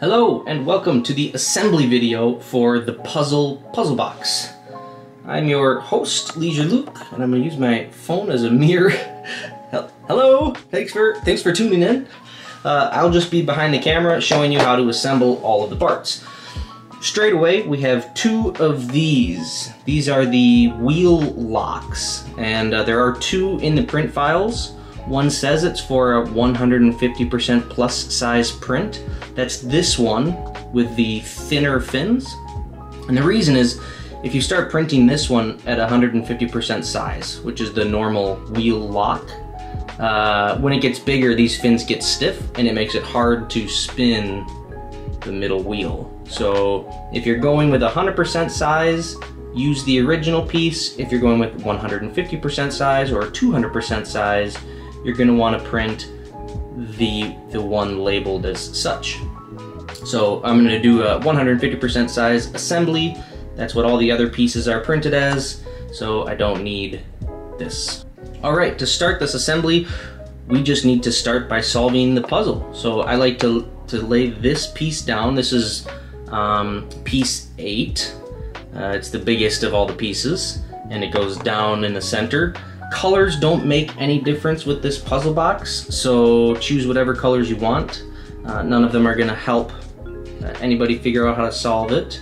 Hello and welcome to the assembly video for the puzzle puzzle box. I'm your host, Leisure Luke, and I'm gonna use my phone as a mirror. Hello, thanks for thanks for tuning in. Uh, I'll just be behind the camera showing you how to assemble all of the parts. Straight away, we have two of these. These are the wheel locks, and uh, there are two in the print files. One says it's for a 150% plus size print. That's this one with the thinner fins. And the reason is, if you start printing this one at 150% size, which is the normal wheel lock, uh, when it gets bigger, these fins get stiff and it makes it hard to spin the middle wheel. So if you're going with 100% size, use the original piece. If you're going with 150% size or 200% size, you're going to want to print the, the one labeled as such. So I'm going to do a 150% size assembly. That's what all the other pieces are printed as, so I don't need this. All right, to start this assembly, we just need to start by solving the puzzle. So I like to, to lay this piece down. This is um, piece eight. Uh, it's the biggest of all the pieces, and it goes down in the center. Colors don't make any difference with this puzzle box, so choose whatever colors you want. Uh, none of them are gonna help uh, anybody figure out how to solve it.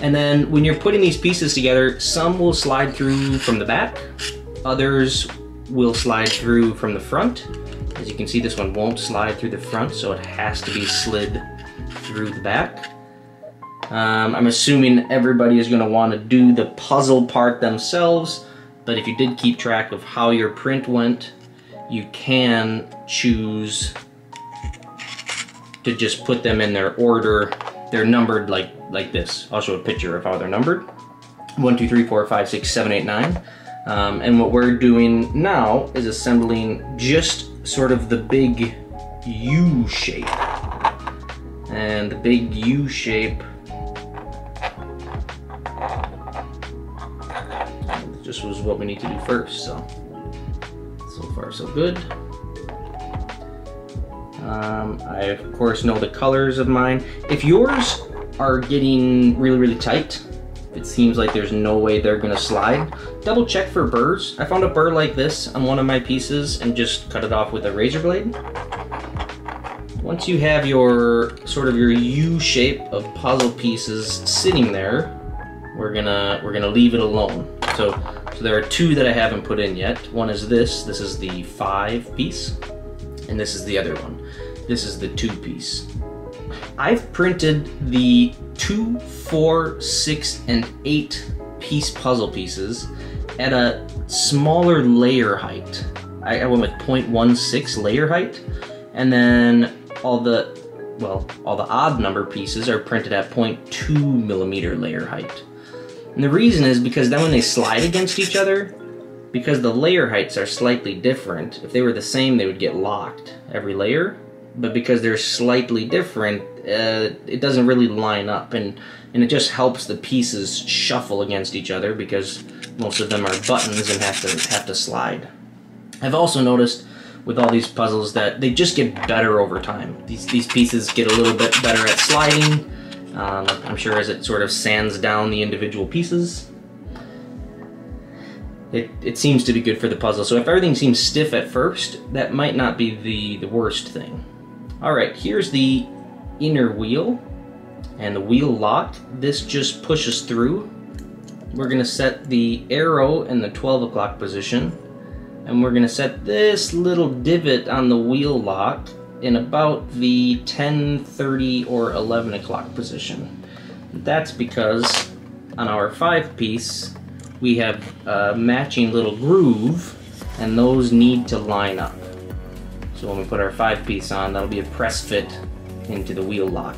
And then when you're putting these pieces together, some will slide through from the back, others will slide through from the front. As you can see, this one won't slide through the front, so it has to be slid through the back. Um, I'm assuming everybody is going to want to do the puzzle part themselves, but if you did keep track of how your print went, you can choose to just put them in their order. They're numbered like, like this. I'll show a picture of how they're numbered. One, two, three, four, five, six, seven, eight, nine. Um, and what we're doing now is assembling just sort of the big U shape. And the big U shape just was what we need to do first. So, so far so good. Um, I of course know the colors of mine. If yours are getting really, really tight, it seems like there's no way they're gonna slide, double check for burrs. I found a burr like this on one of my pieces and just cut it off with a razor blade. Once you have your sort of your U shape of puzzle pieces sitting there, we're gonna we're gonna leave it alone. So so there are two that I haven't put in yet. One is this, this is the five piece, and this is the other one. This is the two piece. I've printed the two, four, six, and eight piece puzzle pieces at a smaller layer height. I, I went with 0.16 layer height, and then all the, well, all the odd number pieces are printed at 0.2 millimeter layer height. And the reason is because then when they slide against each other, because the layer heights are slightly different, if they were the same, they would get locked every layer. But because they're slightly different, uh, it doesn't really line up, and, and it just helps the pieces shuffle against each other because most of them are buttons and have to have to slide. I've also noticed with all these puzzles that they just get better over time. These these pieces get a little bit better at sliding um, I'm sure as it sort of sands down the individual pieces, it, it seems to be good for the puzzle. So if everything seems stiff at first, that might not be the, the worst thing. All right, here's the inner wheel and the wheel lock. This just pushes through. We're gonna set the arrow in the 12 o'clock position and we're gonna set this little divot on the wheel lock in about the 10, 30, or 11 o'clock position. That's because on our five piece, we have a matching little groove, and those need to line up. So when we put our five piece on, that'll be a press fit into the wheel lock.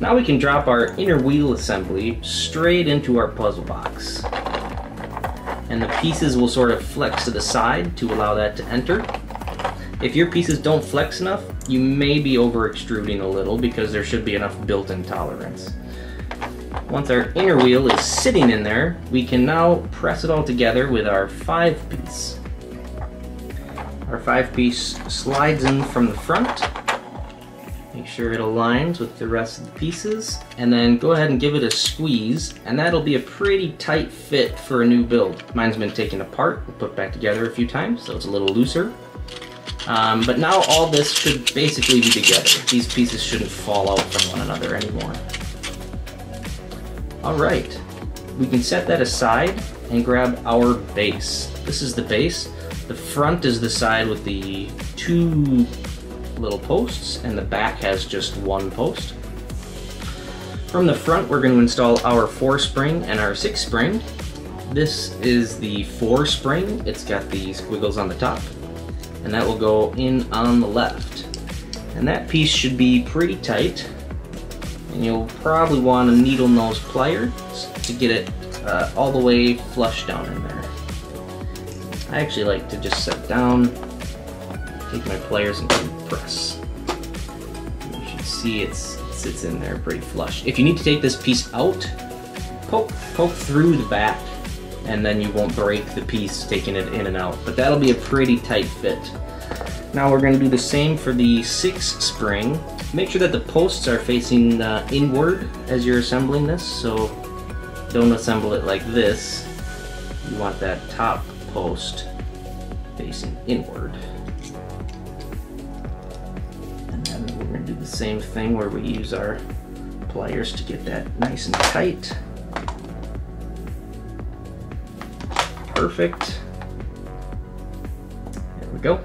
Now we can drop our inner wheel assembly straight into our puzzle box. And the pieces will sort of flex to the side to allow that to enter. If your pieces don't flex enough, you may be over extruding a little because there should be enough built-in tolerance. Once our inner wheel is sitting in there, we can now press it all together with our five piece. Our five piece slides in from the front. Make sure it aligns with the rest of the pieces, and then go ahead and give it a squeeze, and that'll be a pretty tight fit for a new build. Mine's been taken apart and put back together a few times, so it's a little looser. Um, but now all this should basically be together. These pieces shouldn't fall out from one another anymore. All right, we can set that aside and grab our base. This is the base. The front is the side with the two little posts and the back has just one post. From the front, we're going to install our 4 spring and our 6 spring. This is the 4 spring. It's got the squiggles on the top. And that will go in on the left. And that piece should be pretty tight. And you'll probably want a needle nose pliers to get it uh, all the way flush down in there. I actually like to just set down, take my pliers and press. You should see it sits in there pretty flush. If you need to take this piece out, poke, poke through the back and then you won't break the piece taking it in and out. But that'll be a pretty tight fit. Now we're going to do the same for the 6 spring. Make sure that the posts are facing uh, inward as you're assembling this, so don't assemble it like this. You want that top post facing inward. And then we're gonna do the same thing where we use our pliers to get that nice and tight. Perfect. There we go.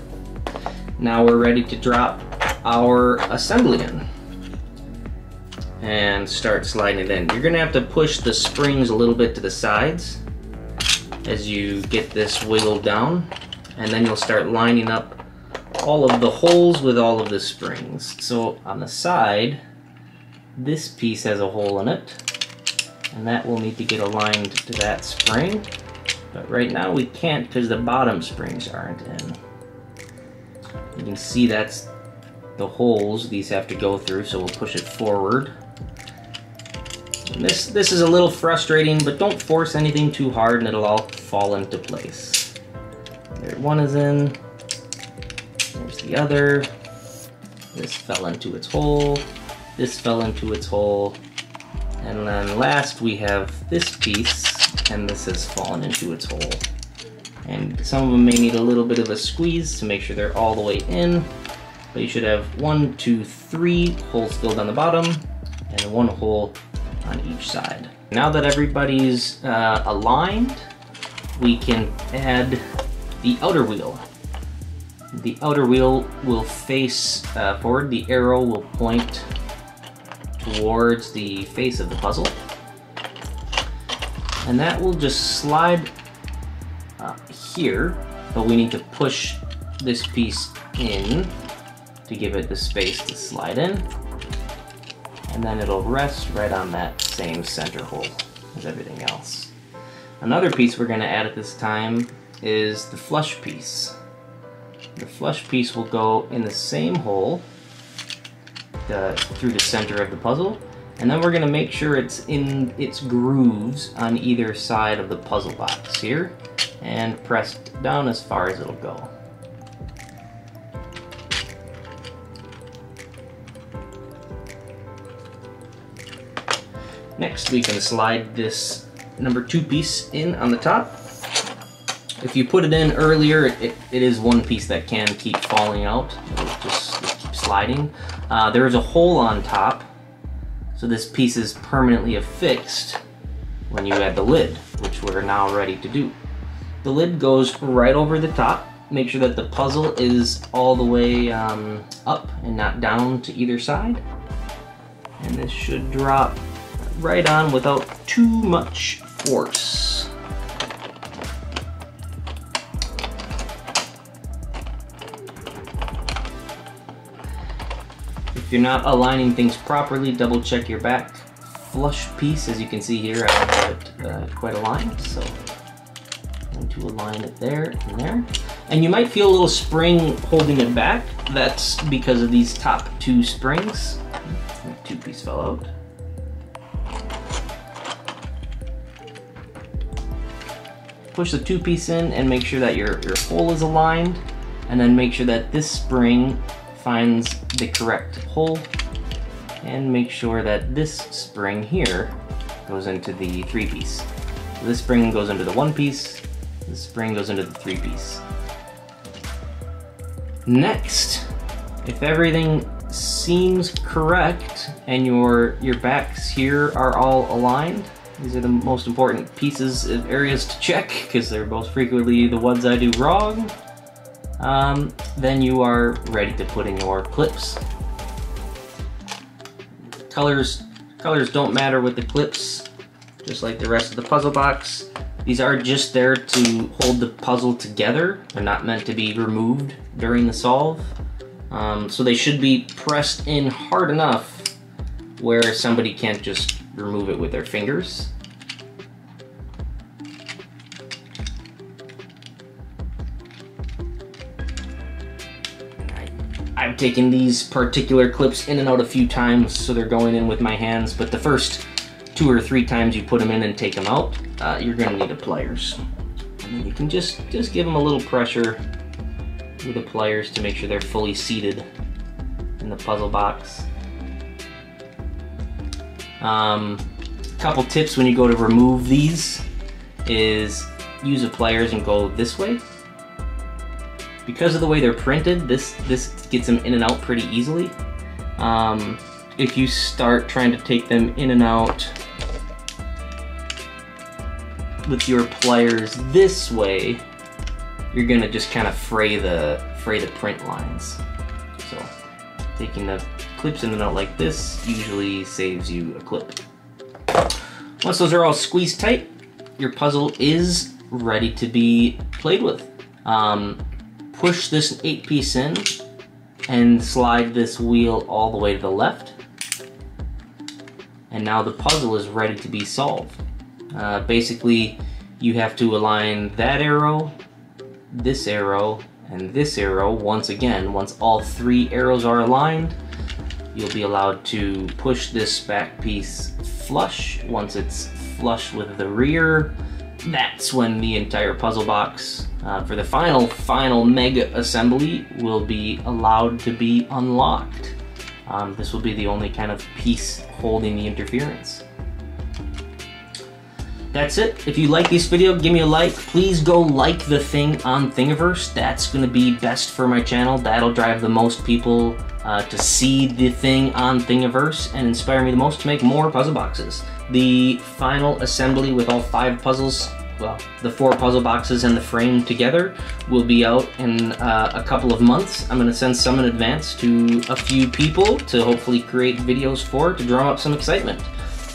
Now we're ready to drop our assembly in and start sliding it in. You're gonna have to push the springs a little bit to the sides as you get this wiggled down and then you'll start lining up all of the holes with all of the springs. So on the side, this piece has a hole in it, and that will need to get aligned to that spring. But right now we can't because the bottom springs aren't in. You can see that's the holes these have to go through, so we'll push it forward. And this, this is a little frustrating, but don't force anything too hard and it'll all fall into place. There, one is in, there's the other. This fell into its hole. This fell into its hole. And then last we have this piece, and this has fallen into its hole. And some of them may need a little bit of a squeeze to make sure they're all the way in. But you should have one, two, three holes filled on the bottom, and one hole on each side. Now that everybody's uh, aligned, we can add the outer wheel. The outer wheel will face uh, forward. The arrow will point towards the face of the puzzle. And that will just slide uh, here, but we need to push this piece in to give it the space to slide in. And then it'll rest right on that same center hole as everything else. Another piece we're going to add at this time is the flush piece. The flush piece will go in the same hole the, through the center of the puzzle, and then we're going to make sure it's in its grooves on either side of the puzzle box here, and pressed down as far as it'll go. Next, we can slide this number two piece in on the top. If you put it in earlier, it, it is one piece that can keep falling out. It'll just keep sliding. Uh, there is a hole on top, so this piece is permanently affixed when you add the lid, which we're now ready to do. The lid goes right over the top. Make sure that the puzzle is all the way um, up and not down to either side. And this should drop right on without too much force. You're not aligning things properly, double check your back flush piece. As you can see here, I have it uh, quite aligned, so I'm going to align it there and there. And you might feel a little spring holding it back. That's because of these top two springs. Two piece fell out. Push the two piece in and make sure that your, your hole is aligned and then make sure that this spring finds the correct hole and make sure that this spring here goes into the three piece. This spring goes into the one piece, this spring goes into the three piece. Next, if everything seems correct and your your backs here are all aligned, these are the most important pieces of areas to check because they're most frequently the ones I do wrong. Um, then you are ready to put in your clips. Colors, colors don't matter with the clips, just like the rest of the puzzle box. These are just there to hold the puzzle together. They're not meant to be removed during the solve. Um, so they should be pressed in hard enough where somebody can't just remove it with their fingers. I've taken these particular clips in and out a few times, so they're going in with my hands, but the first two or three times you put them in and take them out, uh, you're gonna need a pliers. And you can just, just give them a little pressure with the pliers to make sure they're fully seated in the puzzle box. Um, couple tips when you go to remove these is use the pliers and go this way because of the way they're printed, this, this gets them in and out pretty easily. Um, if you start trying to take them in and out with your pliers this way, you're gonna just kind of fray the fray the print lines. So taking the clips in and out like this usually saves you a clip. Once those are all squeezed tight, your puzzle is ready to be played with. Um, push this eight piece in and slide this wheel all the way to the left. And now the puzzle is ready to be solved. Uh, basically, you have to align that arrow, this arrow, and this arrow once again. Once all three arrows are aligned, you'll be allowed to push this back piece flush. Once it's flush with the rear, that's when the entire puzzle box uh, for the final, final mega assembly will be allowed to be unlocked. Um, this will be the only kind of piece holding the interference. That's it. If you like this video, give me a like. Please go like the thing on Thingiverse. That's going to be best for my channel. That'll drive the most people uh, to see the thing on Thingiverse and inspire me the most to make more puzzle boxes. The final assembly with all five puzzles well, the four puzzle boxes and the frame together will be out in uh, a couple of months. I'm going to send some in advance to a few people to hopefully create videos for to drum up some excitement.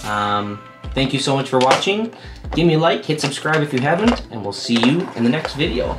Um, thank you so much for watching. Give me a like, hit subscribe if you haven't, and we'll see you in the next video.